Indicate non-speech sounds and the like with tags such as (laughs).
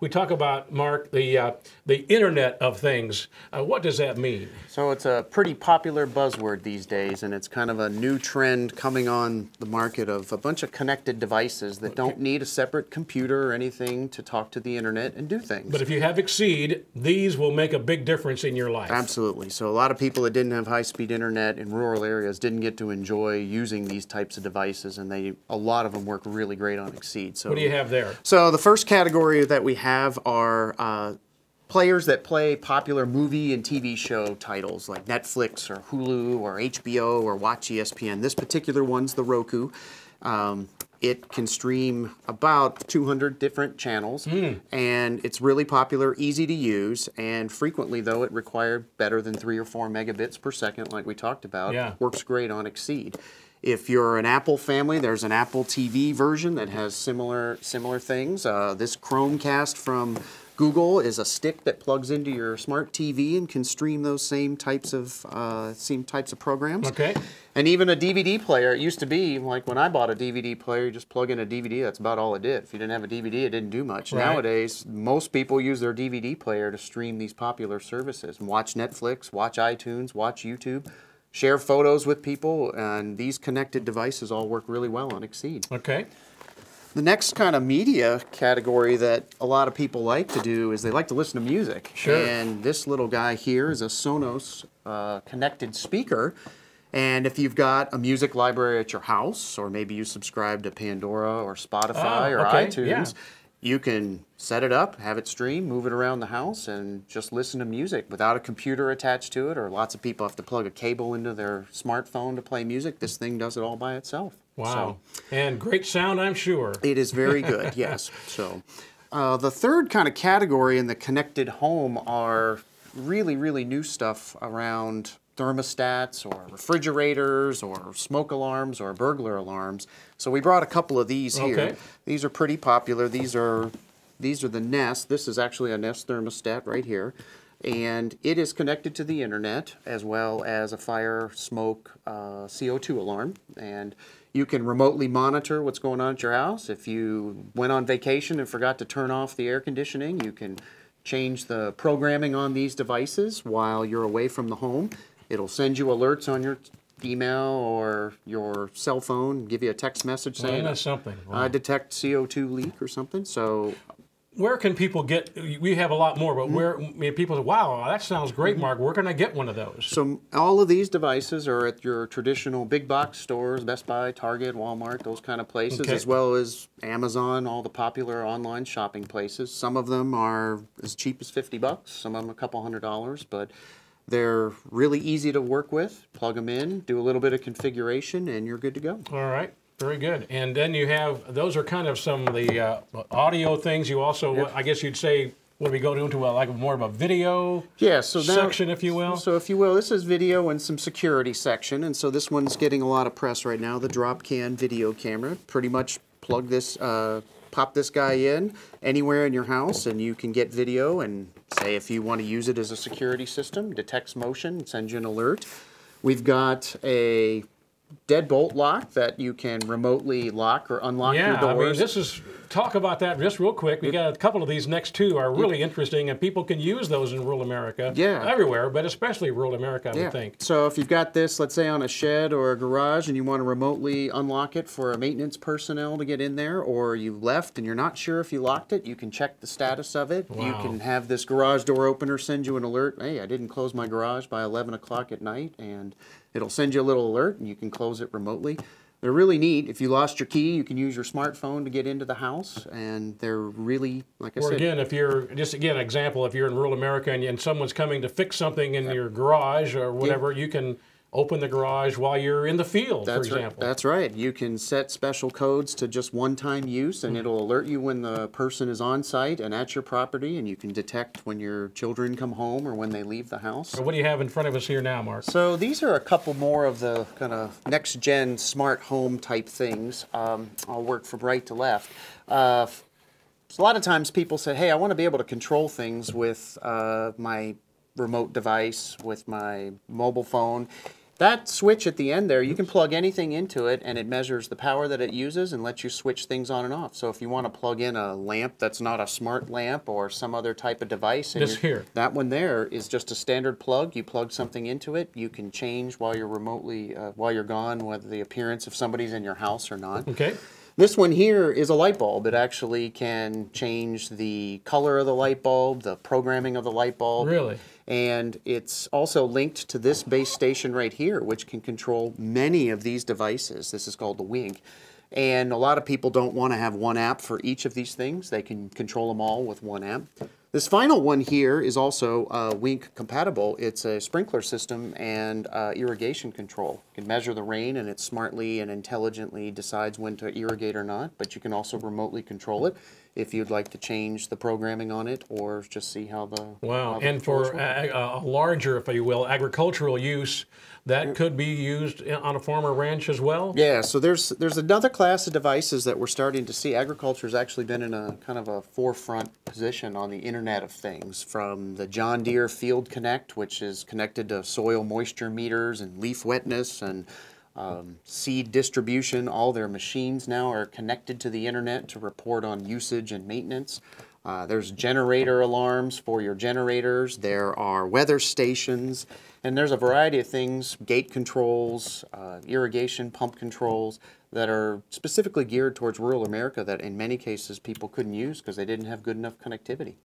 we talk about Mark the uh, the Internet of Things. Uh, what does that mean? So it's a pretty popular buzzword these days, and it's kind of a new trend coming on the market of a bunch of connected devices that don't need a separate computer or anything to talk to the internet and do things. But if you have Exede, these will make a big difference in your life. Absolutely. So a lot of people that didn't have high-speed internet in rural areas didn't get to enjoy using these types of devices, and they a lot of them work really great on Exede. So what do you have there? So the first category that we have are uh, players that play popular movie and TV show titles like Netflix or Hulu or HBO or Watch ESPN. This particular one's the Roku. Um, it can stream about 200 different channels, mm. and it's really popular, easy to use, and frequently, though, it required better than three or four megabits per second, like we talked about. Yeah. Works great on Exede If you're an Apple family, there's an Apple TV version that has similar similar things. Uh, this Chromecast from Google is a stick that plugs into your smart TV and can stream those same types of uh, same types of programs. Okay. And even a DVD player. It used to be like when I bought a DVD player, you just plug in a DVD. That's about all it did. If you didn't have a DVD, it didn't do much. Right. Nowadays, most people use their DVD player to stream these popular services and watch Netflix, watch iTunes, watch YouTube share photos with people, and these connected devices all work really well on Exede. Okay. The next kind of media category that a lot of people like to do is they like to listen to music. Sure. And this little guy here is a Sonos uh, connected speaker. And if you've got a music library at your house, or maybe you subscribe to Pandora or Spotify Oh, or okay, iTunes, yeah. you can set it up, have it stream, move it around the house, and just listen to music without a computer attached to it. Or lots of people have to plug a cable into their smartphone to play music. This thing does it all by itself. Wow. And great sound, I'm sure. It is very good, (laughs) yes. So uh, the third kind of category in the connected home are really, really new stuff around thermostats or refrigerators or smoke alarms or burglar alarms. So we brought a couple of these here. Okay. These are pretty popular. These are these are the Nest. This is actually a Nest thermostat right here. And it is connected to the internet as well as a fire, smoke, uh, CO2 alarm. And you can remotely monitor what's going on at your house. If you went on vacation and forgot to turn off the air conditioning, you can change the programming on these devices while you're away from the home. It'll send you alerts on your email or your cell phone, give you a text message Well, saying, something. Wow. I detect CO2 leak or something. So Where can people get? We have a lot more, but hmm. where I mean, people say, "Wow, that sounds great, hmm. Mark. Where can I get one of those?" So all of these devices are at your traditional big box stores, Best Buy, Target, Walmart, those kind of places, Okay. as well as Amazon, all the popular online shopping places. Some of them are as cheap as 50 bucks, some of them a couple hundred dollars, but they're really easy to work with. Plug them in, do a little bit of configuration, and you're good to go. All right. Very good. And then you have those are kind of some of the uh, audio things. You also, I guess you'd say, when we go into a, like more of a video Yeah, so now, section, if you will. So if you will, this is video and some security section, and so this one's getting a lot of press right now. The Dropcam video camera, pretty much plug this, uh, pop this guy in anywhere in your house, and you can get video. And say if you want to use it as a security system, detects motion, sends you an alert. We've got a deadbolt lock that you can remotely lock or unlock your yeah, doors. I mean, this is talk about that just real quick. We got a couple of these next two are really interesting, and people can use those in rural America. Yeah. everywhere, but especially rural America, I Yeah. would think. So if you've got this, let's say on a shed or a garage, and you want to remotely unlock it for a maintenance personnel to get in there, or you left and you're not sure if you locked it, you can check the status of it. Wow. You can have this garage door opener send you an alert. Hey, I didn't close my garage by 11 o'clock at night, and it'll send you a little alert, and you can close it remotely. They're really neat. If you lost your key, you can use your smartphone to get into the house, and they're really, like I said. Or again, if you're just again an example, if you're in rural America and, and someone's coming to fix something in your garage or whatever, you can open the garage while you're in the field, That's for right. example. That's right. You can set special codes to just one-time use, Hmm. and it'll alert you when the person is on site and at your property, and you can detect when your children come home or when they leave the house. So what do you have in front of us here now, Mark? So these are a couple more of the kind of next-gen smart home type things. Um, I'll work from right to left. Uh, so a lot of times people say, "Hey, I want to be able to control things with uh, my remote device, with my mobile phone." That switch at the end there, you can plug anything into it and it measures the power that it uses and lets you switch things on and off. So if you want to plug in a lamp that's not a smart lamp or some other type of device. and This here. That one there is just a standard plug. You plug something into it. You can change while you're remotely, uh, while you're gone, whether the appearance of somebody's in your house or not. Okay. This one here is a light bulb. It actually can change the color of the light bulb, the programming of the light bulb. Really? And it's also linked to this base station right here, which can control many of these devices. This is called the Wink. And a lot of people don't want to have one app for each of these things. They can control them all with one app. This final one here is also uh, Wink compatible. It's a sprinkler system and uh, irrigation control. You can measure the rain and it smartly and intelligently decides when to irrigate or not, but you can also remotely control it if you'd like to change the programming on it or just see how the Wow. how the And for a, a larger, if you will, agricultural use, that could be used on a farm or ranch as well? Yeah, so there's there's another class of devices that we're starting to see. Agriculture has actually been in a kind of a forefront position on the Internet of Things, from the John Deere Field Connect, which is connected to soil moisture meters and leaf wetness and um, seed distribution. All their machines now are connected to the internet to report on usage and maintenance. Uh, there's generator alarms for your generators. There are weather stations, and there's a variety of things, gate controls, uh, irrigation pump controls that are specifically geared towards rural America that in many cases people couldn't use because they didn't have good enough connectivity.